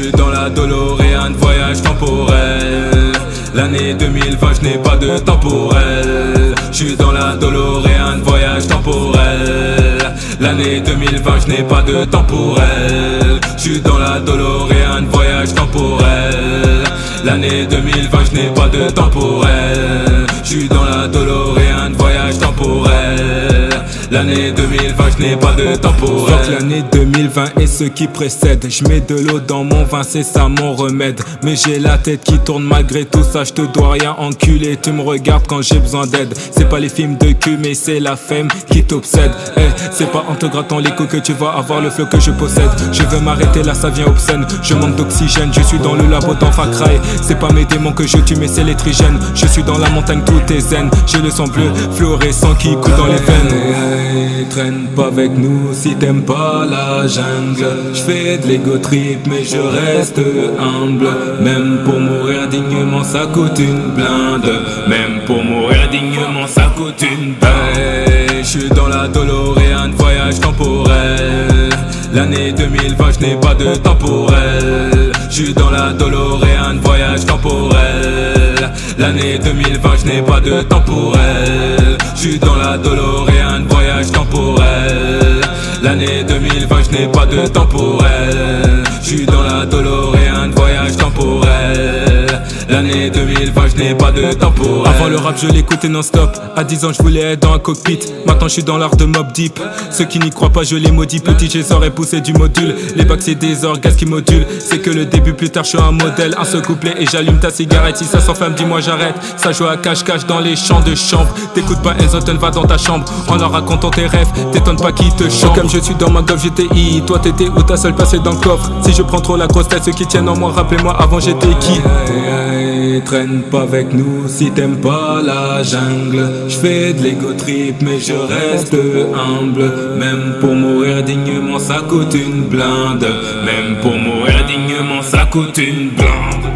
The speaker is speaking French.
suis dans la DeLorean, voyage temporel. L'année 2020, je n'ai pas de elle. Je suis dans la DeLorean, voyage temporel. L'année 2020, je n'ai pas de elle. Je suis dans la DeLorean, voyage temporel. L'année 2020, je n'ai pas de elle. Je suis dans la temporel. L'année 2020, je n'ai pas de temps pour l'année 2020 et ce qui précède. Je mets de l'eau dans mon vin, c'est ça mon remède. Mais j'ai la tête qui tourne malgré tout ça. Je te dois rien enculé. Tu me regardes quand j'ai besoin d'aide. C'est pas les films de cul, mais c'est la femme qui t'obsède. Eh, c'est pas en te grattant les coups que tu vas avoir le flow que je possède. Je veux m'arrêter là, ça vient obscène. Je manque d'oxygène, je suis dans le labo d'Enfacrae. C'est pas mes démons que je tue, mais c'est les trigènes. Je suis dans la montagne, tout est zen. J'ai le sang bleu, fluorescent qui coule dans les veines traîne pas avec nous si t'aimes pas la jungle. Je fais de l'ego trip, mais je reste humble. Même pour mourir dignement, ça coûte une blinde. Même pour mourir dignement, ça coûte une blinde. Je suis dans la DeLorean, voyage temporel. L'année 2020, je n'ai pas de temps pour elle. Je suis dans la DeLorean, je n'ai pas de temps pour elle. Je suis dans la DeLorean, voyage temporel. L'année 2020, je n'ai pas de temps pour elle. Je suis dans L'année 2020, je n'ai pas de temps pour Avant le rap, je l'écoutais non-stop. À 10 ans, je voulais être dans un cockpit. Maintenant, je suis dans l'art de Mob Deep. Ceux qui n'y croient pas, je les maudis. Petit, j'ai et poussé du module. Les bacs, c'est des orgasmes qui modulent. C'est que le début, plus tard, je suis un modèle. Un seul couplet et j'allume ta cigarette. Si ça s'enflamme, dis-moi j'arrête. Ça joue à cache-cache dans les champs de chambre. T'écoutes pas Enzoten, va dans ta chambre. En leur racontant tes rêves, t'étonnes pas qui te chante. Comme je suis dans ma golf GTI. Toi, t'étais où? Ta seule passé dans le coffre. Si je prends trop la grosse tête, ceux qui tiennent en moi, rappelez-moi avant j'étais qui? Traîne pas avec nous si t'aimes pas la jungle. Je fais de l'ego trip, mais je reste humble. Même pour mourir dignement, ça coûte une blinde. Même pour mourir dignement, ça coûte une blinde.